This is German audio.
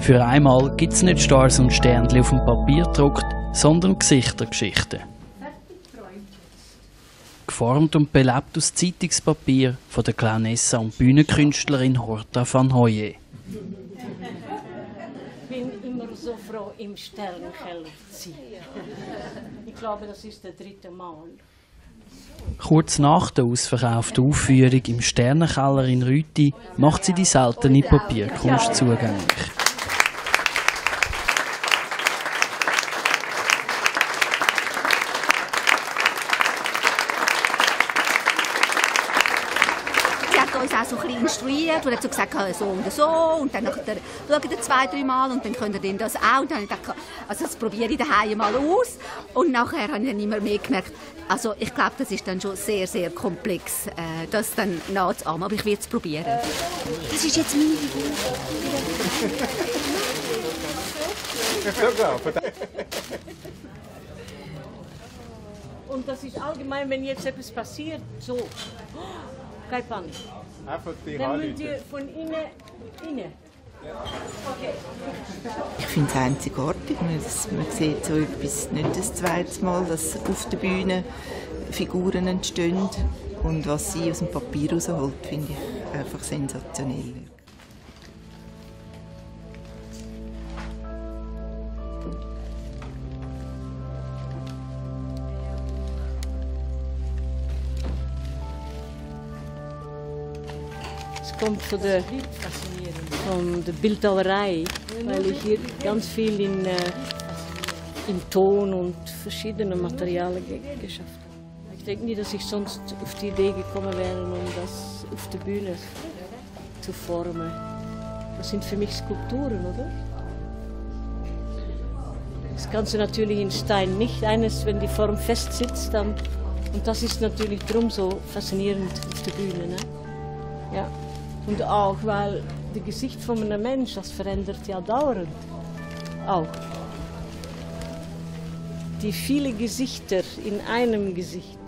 Für einmal gibt es nicht Stars und Sternchen auf dem Papier gedruckt, sondern Gesichtergeschichten. Geformt und belebt aus Zeitungspapier von der Clownessa und Bühnenkünstlerin Horta van Hoye. Ich bin immer so froh, im Sternenkeller zu sein. Ich glaube, das ist der dritte Mal. Kurz nach der ausverkauften Aufführung im Sternenkeller in Rüti macht sie die seltene Papierkunst zugänglich. Uns auch so ein bisschen instruiert und hat so gesagt, so und so und dann nachher schaut ihr zwei, drei Mal und dann könnt ihr dann das auch. Und dann habe ich gedacht, also das probiere ich daheim mal aus und nachher habe ich dann immer mehr gemerkt, also ich glaube, das ist dann schon sehr, sehr komplex, äh, das dann nachzuahmen, aber ich werde es probieren. Das ist jetzt meine Figur. Und das ist allgemein, wenn jetzt etwas passiert, so. Keine Panik. Einfach dich Dann müsst ihr von innen, innen. Ich finde es einzigartig. Man, es- man sieht so etwas nicht das zweite Mal, dass auf der Bühne Figuren entstehen. Und was sie aus dem Papier rausholt, finde ich einfach sensationell. Es kommt von der, von der Bildhauerei, weil ich hier ganz viel in, äh, in Ton und verschiedenen Materialien ge geschafft habe. Ich denke nie, dass ich sonst auf die Idee gekommen wäre, um das auf der Bühne zu formen. Das sind für mich Skulpturen, oder? Das Ganze natürlich in Stein nicht. Eines, wenn die Form fest sitzt, dann. Und das ist natürlich drum so faszinierend auf der Bühne. Ne? Ja. Und auch, weil das Gesicht von einem Mensch, das verändert ja dauernd. Auch. Die viele Gesichter in einem Gesicht.